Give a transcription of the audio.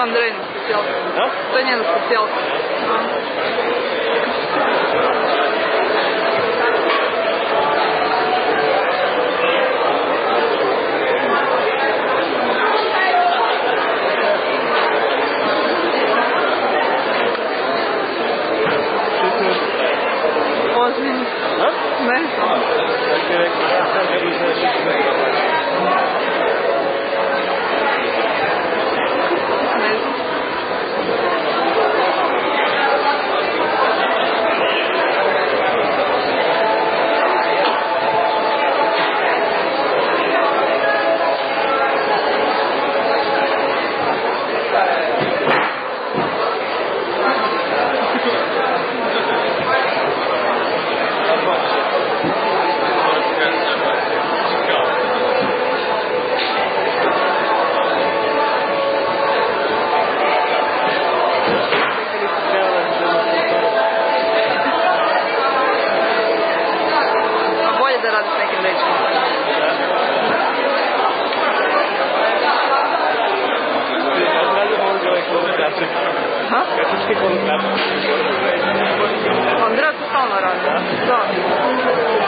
Да не, ну состоялся. Ozbiljno. Ne znam. Ne not thinking they Ha? Ondra tutamlar anne. Zor.